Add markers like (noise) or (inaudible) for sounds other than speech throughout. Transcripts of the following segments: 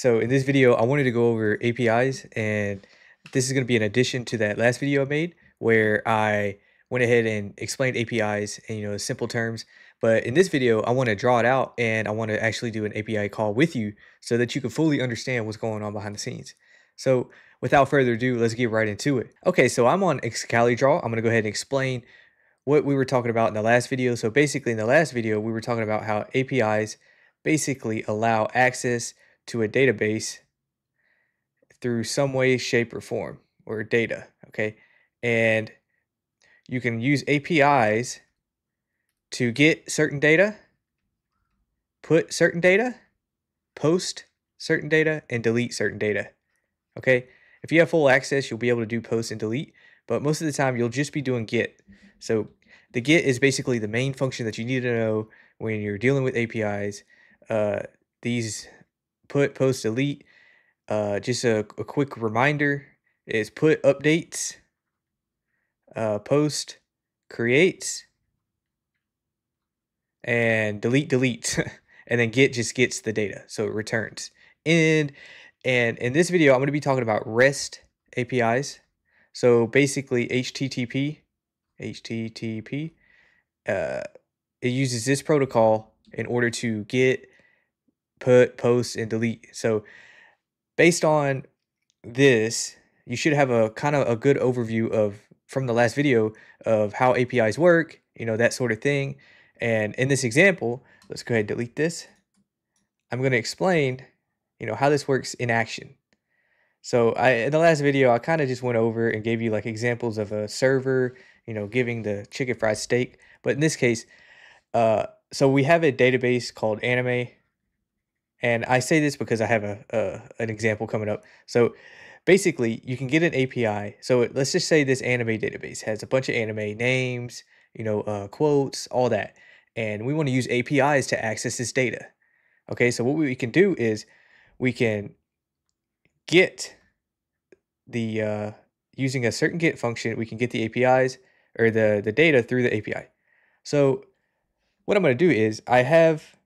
So in this video, I wanted to go over APIs and this is going to be an addition to that last video I made where I went ahead and explained APIs in you know simple terms. But in this video, I want to draw it out and I want to actually do an API call with you so that you can fully understand what's going on behind the scenes. So without further ado, let's get right into it. Okay, so I'm on Excalidraw. I'm going to go ahead and explain what we were talking about in the last video. So basically in the last video, we were talking about how APIs basically allow access to a database through some way, shape, or form, or data. Okay. And you can use APIs to get certain data, put certain data, post certain data, and delete certain data. Okay. If you have full access, you'll be able to do post and delete, but most of the time you'll just be doing get. So the get is basically the main function that you need to know when you're dealing with APIs. Uh, these put, post, delete. Uh, just a, a quick reminder is put updates, uh, post creates, and delete deletes, (laughs) and then get just gets the data, so it returns. And and in this video, I'm going to be talking about REST APIs. So basically, HTTP, HTTP, uh, it uses this protocol in order to get put, post, and delete. So based on this, you should have a kind of a good overview of from the last video of how APIs work, you know, that sort of thing. And in this example, let's go ahead and delete this. I'm going to explain, you know, how this works in action. So I in the last video, I kind of just went over and gave you like examples of a server, you know, giving the chicken fried steak. But in this case, uh, so we have a database called Anime and I say this because I have a, a an example coming up. So basically, you can get an API. So let's just say this anime database has a bunch of anime names, you know, uh, quotes, all that, and we want to use APIs to access this data. Okay, so what we can do is we can get the uh, using a certain get function, we can get the APIs or the the data through the API. So what I'm going to do is I have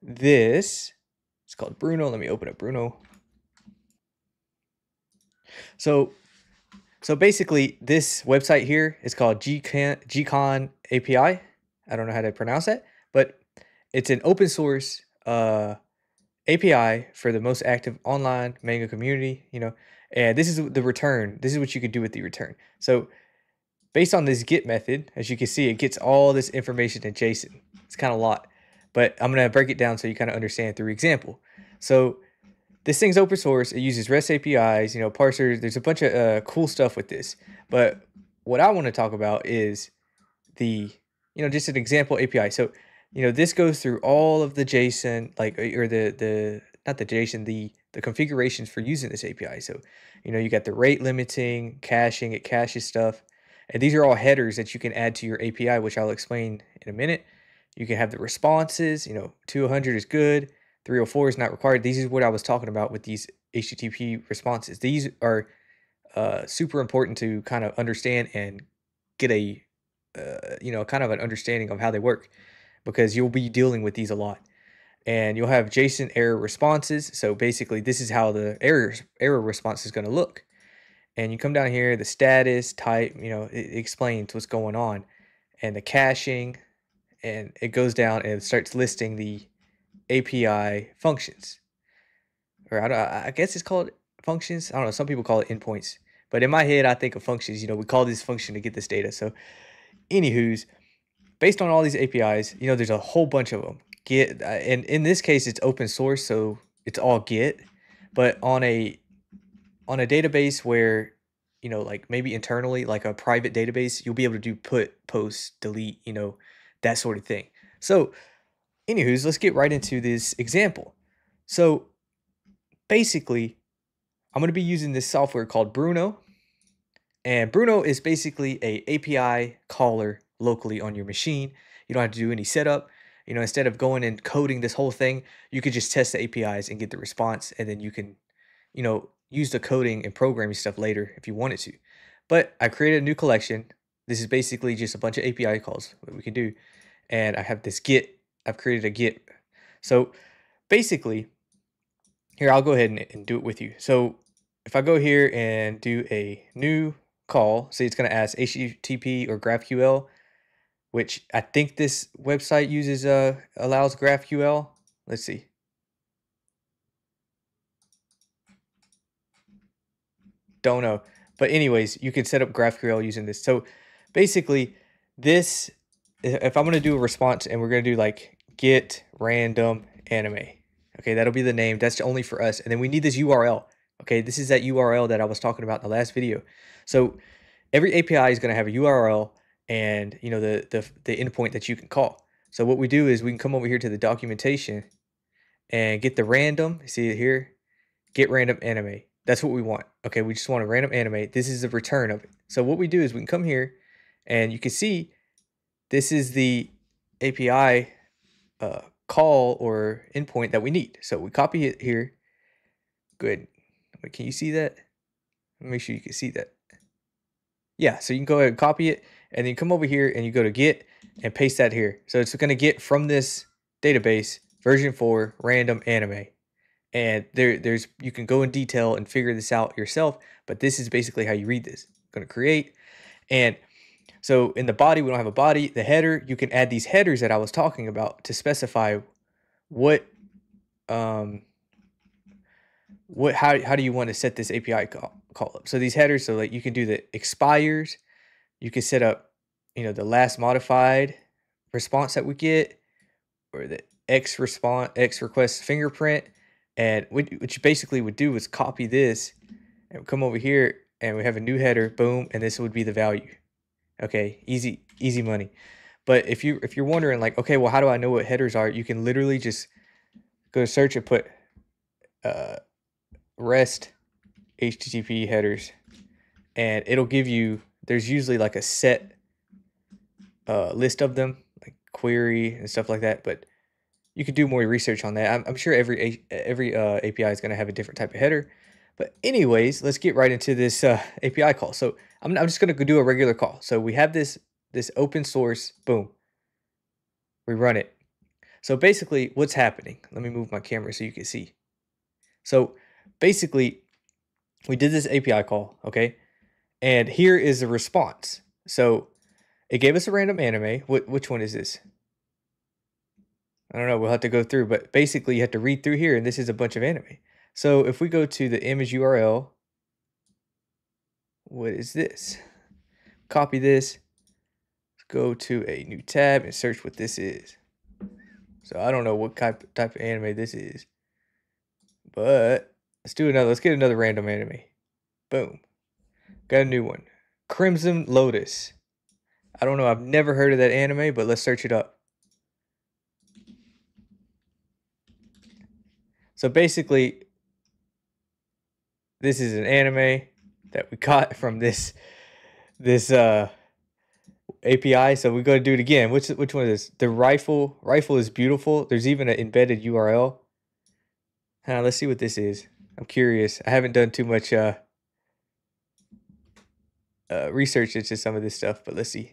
this called Bruno. Let me open up Bruno. So, so basically, this website here is called Jikan, Jikan API. I don't know how to pronounce it, but it's an open source uh, API for the most active online manga community. You know, and this is the return. This is what you can do with the return. So, based on this get method, as you can see, it gets all this information in JSON. It's kind of a lot but I'm going to break it down so you kind of understand through example. So this thing's open source. It uses REST APIs, you know, parsers. There's a bunch of uh, cool stuff with this. But what I want to talk about is the, you know, just an example API. So, you know, this goes through all of the JSON, like, or the, the, not the JSON, the, the configurations for using this API. So, you know, you got the rate limiting, caching, it caches stuff. And these are all headers that you can add to your API, which I'll explain in a minute. You can have the responses, you know, 200 is good, 304 is not required. These is what I was talking about with these HTTP responses. These are uh, super important to kind of understand and get a, uh, you know, kind of an understanding of how they work because you'll be dealing with these a lot. And you'll have JSON error responses. So basically, this is how the error error response is going to look. And you come down here, the status type, you know, it explains what's going on, and the caching, and it goes down and starts listing the API functions. Or I, I guess it's called functions. I don't know. Some people call it endpoints. But in my head, I think of functions. You know, we call this function to get this data. So, anywho's, based on all these APIs, you know, there's a whole bunch of them. Get uh, and in this case, it's open source, so it's all Git. But on a on a database where you know, like maybe internally, like a private database, you'll be able to do put, post, delete, you know, that sort of thing. So, anywho's, let's get right into this example. So, basically, I'm going to be using this software called Bruno. And Bruno is basically a API caller locally on your machine. You don't have to do any setup. You know, instead of going and coding this whole thing, you could just test the APIs and get the response, and then you can, you know, use the coding and programming stuff later if you wanted to. But I created a new collection. This is basically just a bunch of API calls that we can do and I have this Git. I've created a Git. So basically, here, I'll go ahead and, and do it with you. So if I go here and do a new call, say it's going to ask HTTP or GraphQL, which I think this website uses uh allows GraphQL. Let's see. Don't know. But anyways, you can set up GraphQL using this. So basically, this if I'm going to do a response and we're going to do like get random anime. Okay, that'll be the name. That's only for us. And then we need this URL. Okay, this is that URL that I was talking about in the last video. So every API is going to have a URL and you know the, the the endpoint that you can call. So what we do is we can come over here to the documentation and get the random. See it here? Get random anime. That's what we want. Okay, we just want a random anime. This is the return of it. So what we do is we can come here and you can see this is the API uh, call or endpoint that we need. So we copy it here. Good. Wait, can you see that? Make sure you can see that. Yeah, so you can go ahead and copy it and then come over here and you go to get and paste that here. So it's going to get from this database version 4 random anime. And there there's you can go in detail and figure this out yourself, but this is basically how you read this. Going to create and so in the body, we don't have a body. The header, you can add these headers that I was talking about to specify what um what how how do you want to set this API call, call up? So these headers, so like you can do the expires, you can set up, you know, the last modified response that we get, or the X response X request fingerprint, and what, what you basically would do is copy this and come over here and we have a new header, boom, and this would be the value. Okay, easy easy money. But if you if you're wondering like, okay, well, how do I know what headers are? You can literally just go to search and put uh, REST HTTP headers, and it'll give you. There's usually like a set uh, list of them, like query and stuff like that. But you could do more research on that. I'm, I'm sure every every uh, API is going to have a different type of header. But anyways, let's get right into this uh, API call. So I'm, I'm just going to do a regular call. So we have this, this open source, boom. We run it. So basically what's happening, let me move my camera so you can see. So basically we did this API call, okay? And here is the response. So it gave us a random anime. Which one is this? I don't know. We'll have to go through, but basically you have to read through here and this is a bunch of anime. So if we go to the image URL, what is this? Copy this, go to a new tab and search what this is. So I don't know what type, type of anime this is, but let's do another, let's get another random anime. Boom. Got a new one. Crimson Lotus. I don't know, I've never heard of that anime, but let's search it up. So basically, this is an anime that we got from this this uh API. So we're to do it again. Which which one is this? The rifle rifle is beautiful. There's even an embedded URL. Let's see what this is. I'm curious. I haven't done too much uh, uh research into some of this stuff, but let's see.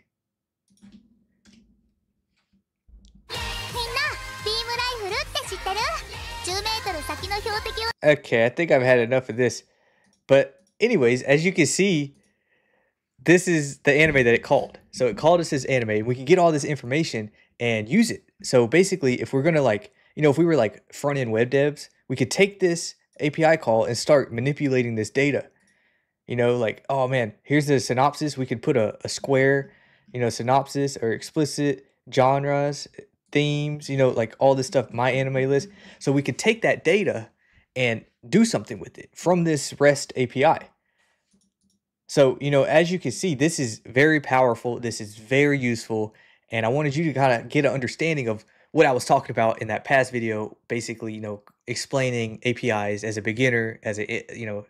Okay, I think I've had enough of this. But anyways, as you can see, this is the anime that it called. So it called us this anime. We can get all this information and use it. So basically, if we're gonna like, you know, if we were like front end web devs, we could take this API call and start manipulating this data. You know, like, oh man, here's the synopsis. We could put a, a square, you know, synopsis or explicit genres, themes, you know, like all this stuff, MyAnimeList. So we could take that data and do something with it from this REST API. So, you know, as you can see, this is very powerful. This is very useful. And I wanted you to kind of get an understanding of what I was talking about in that past video, basically, you know, explaining APIs as a beginner, as a, you know,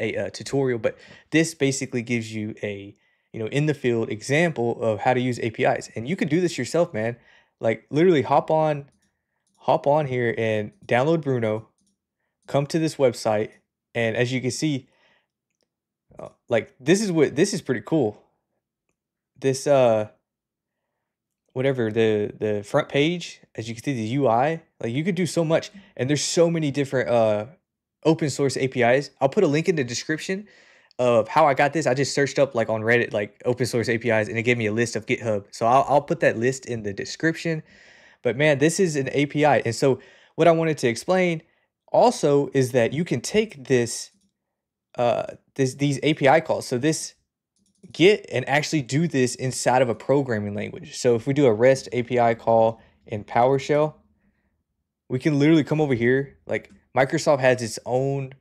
a, a tutorial. But this basically gives you a, you know, in the field example of how to use APIs. And you can do this yourself, man. Like literally hop on, hop on here and download Bruno, come to this website and as you can see uh, like this is what this is pretty cool this uh whatever the the front page as you can see the ui like you could do so much and there's so many different uh open source APIs. I'll put a link in the description of how I got this. I just searched up like on Reddit, like open source APIs, and it gave me a list of GitHub. So I'll, I'll put that list in the description. But man, this is an API. And so what I wanted to explain also is that you can take this, uh, this these API calls. So this get and actually do this inside of a programming language. So if we do a REST API call in PowerShell, we can literally come over here. Like Microsoft has its own,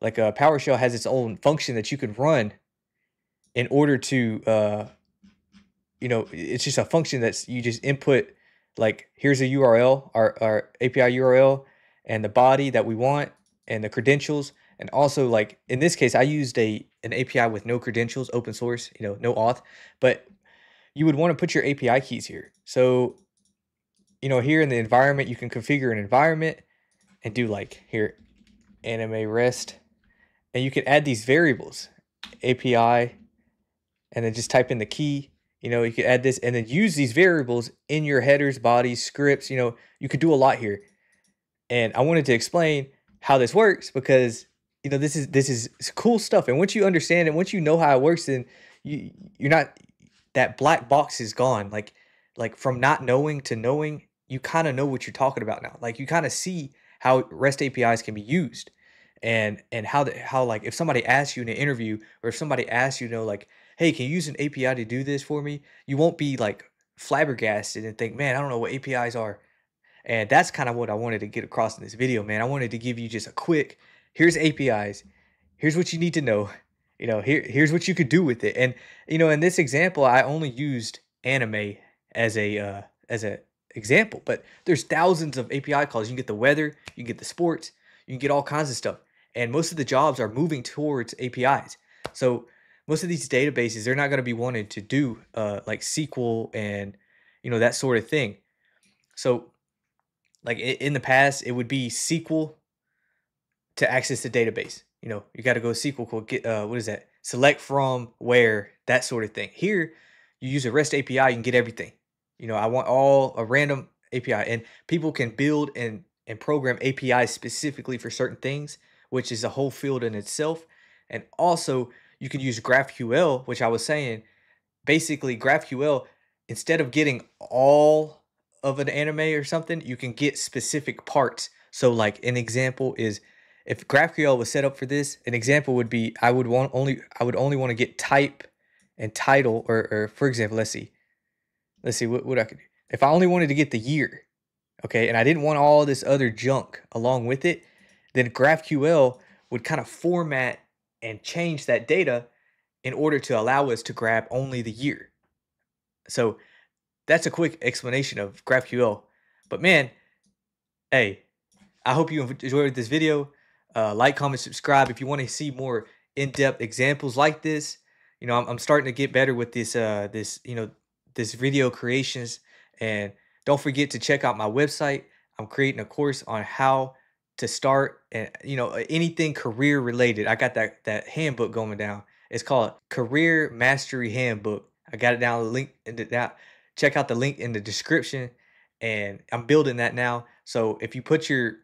like a uh, PowerShell has its own function that you can run in order to, uh, you know, it's just a function that's you just input like here's a URL, our, our API URL and the body that we want and the credentials. And also like in this case, I used a an API with no credentials, open source, you know, no auth, but you would want to put your API keys here. So, you know, here in the environment, you can configure an environment and do like here, anime rest, and you can add these variables, API, and then just type in the key. You know, you could add this and then use these variables in your headers, bodies, scripts. You know, you could do a lot here. And I wanted to explain how this works because you know this is this is cool stuff. And once you understand it, once you know how it works, then you you're not that black box is gone. Like like from not knowing to knowing, you kind of know what you're talking about now. Like you kind of see how REST APIs can be used, and and how the how like if somebody asks you in an interview or if somebody asks you, you know, like, hey, can you use an API to do this for me? You won't be like flabbergasted and think, man, I don't know what APIs are. And that's kind of what I wanted to get across in this video, man. I wanted to give you just a quick, here's APIs, here's what you need to know. You know, here here's what you could do with it. And you know, in this example, I only used anime as a uh, as a example, but there's thousands of API calls. You can get the weather, you can get the sports, you can get all kinds of stuff. And most of the jobs are moving towards APIs. So most of these databases, they're not going to be wanting to do uh, like SQL and you know that sort of thing. So like in the past, it would be SQL to access the database. You know, you got to go SQL get uh, what is that? Select from where that sort of thing. Here, you use a REST API, you can get everything. You know, I want all a random API, and people can build and and program APIs specifically for certain things, which is a whole field in itself. And also, you can use GraphQL, which I was saying. Basically, GraphQL instead of getting all of an anime or something, you can get specific parts. So, like an example is if GraphQL was set up for this, an example would be I would want only I would only want to get type and title, or, or for example, let's see, let's see what, what I could do. If I only wanted to get the year, okay, and I didn't want all this other junk along with it, then GraphQL would kind of format and change that data in order to allow us to grab only the year. So that's a quick explanation of GraphQL. But man, hey, I hope you enjoyed this video. Uh, like, comment, subscribe if you want to see more in-depth examples like this. You know, I'm, I'm starting to get better with this, uh, this, you know, this video creations. And don't forget to check out my website. I'm creating a course on how to start and you know anything career related. I got that that handbook going down. It's called Career Mastery Handbook. I got it down link down. Check out the link in the description, and I'm building that now. So if you put your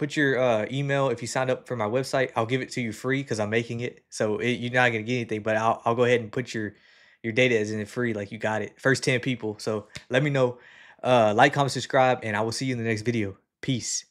put your uh, email if you signed up for my website i'll give it to you free because i'm making it. So it, you're not going to get anything but I'll, I'll go ahead and put your your data as in free like you got it. First 10 people. So let me know uh like comment subscribe and i will see you in the next video. Peace